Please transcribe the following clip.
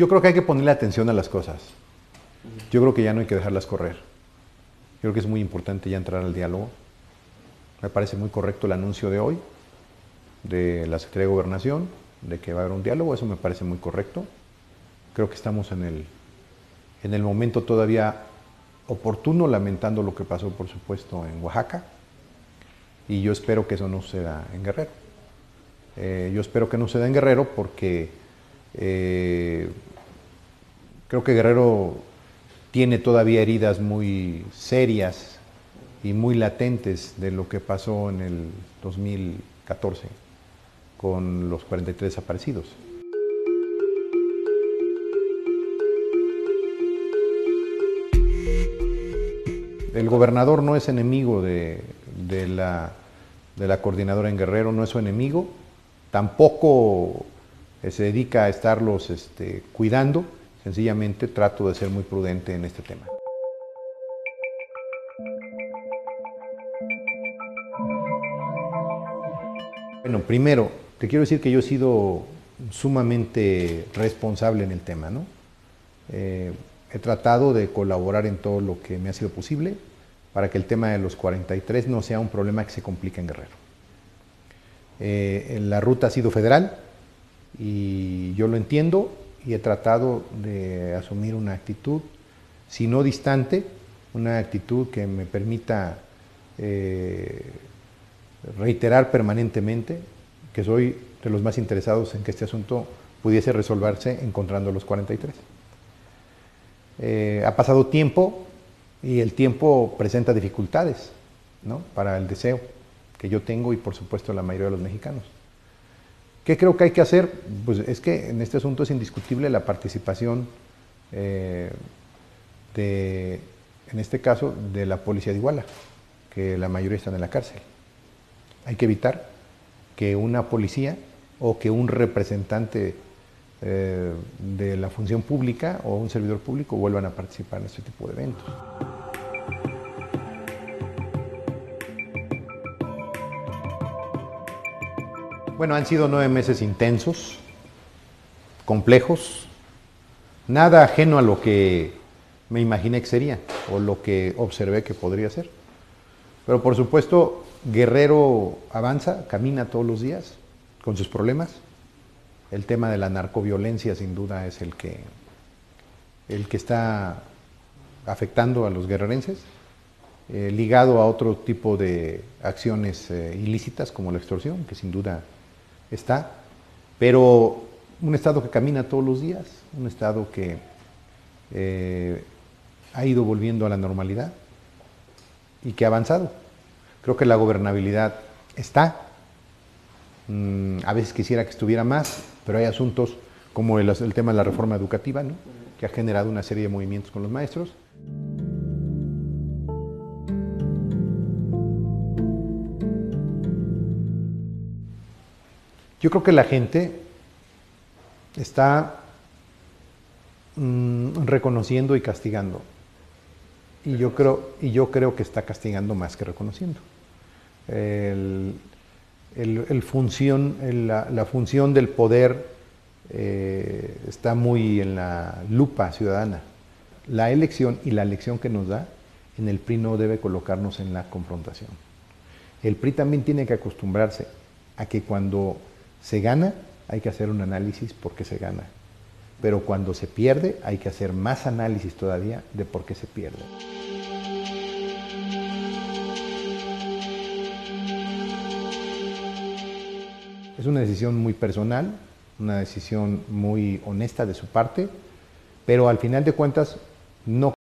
Yo creo que hay que ponerle atención a las cosas. Yo creo que ya no hay que dejarlas correr. Yo creo que es muy importante ya entrar al diálogo. Me parece muy correcto el anuncio de hoy de la Secretaría de Gobernación de que va a haber un diálogo. Eso me parece muy correcto. Creo que estamos en el, en el momento todavía oportuno, lamentando lo que pasó, por supuesto, en Oaxaca. Y yo espero que eso no suceda en Guerrero. Eh, yo espero que no suceda en Guerrero porque eh, creo que Guerrero tiene todavía heridas muy serias y muy latentes de lo que pasó en el 2014 con los 43 desaparecidos. El gobernador no es enemigo de, la, coordinadora en Guerrero, no es su enemigo, tampoco se dedica a estarlos este, cuidando, sencillamente trato de ser muy prudente en este tema. Bueno, primero, te quiero decir que yo he sido sumamente responsable en el tema, ¿no? Eh, he tratado de colaborar en todo lo que me ha sido posible para que el tema de los 43 no sea un problema que se complique en Guerrero. Eh, la ruta ha sido federal y yo lo entiendo y he tratado de asumir una actitud, si no distante, una actitud que me permita eh, reiterar permanentemente que soy de los más interesados en que este asunto pudiese resolverse encontrando los 43. Eh, ha pasado tiempo y el tiempo presenta dificultades para el deseo que yo tengo y por supuesto la mayoría de los mexicanos. ¿Qué creo que hay que hacer? Pues es que en este asunto es indiscutible la participación eh, de, en este caso, de la policía de Iguala, que la mayoría están en la cárcel. Hay que evitar que una policía o que un representante eh, de la función pública o un servidor público vuelvan a participar en este tipo de eventos. Bueno, han sido nueve meses intensos, complejos, nada ajeno a lo que me imaginé que sería o lo que observé que podría ser. Pero por supuesto, Guerrero avanza, camina todos los días con sus problemas, el tema de la narcoviolencia sin duda es el que, el que está afectando a los guerrerenses, eh, ligado a otro tipo de acciones eh, ilícitas como la extorsión, que sin duda está, pero un Estado que camina todos los días, un Estado que eh, ha ido volviendo a la normalidad y que ha avanzado. Creo que la gobernabilidad está, Mm, a veces quisiera que estuviera más, pero hay asuntos como el, tema de la reforma educativa, que ha generado una serie de movimientos con los maestros. Yo creo que la gente está mm, reconociendo y castigando. Y yo, creo, y yo creo que está castigando más que reconociendo. La, función del poder eh, está muy en la lupa ciudadana. La elección y la elección que nos da en el PRI no debe colocarnos en la confrontación. El PRI también tiene que acostumbrarse a que cuando se gana hay que hacer un análisis por qué se gana. Pero cuando se pierde hay que hacer más análisis todavía de por qué se pierde. Es una decisión muy personal, una decisión muy honesta de su parte, pero al final de cuentas no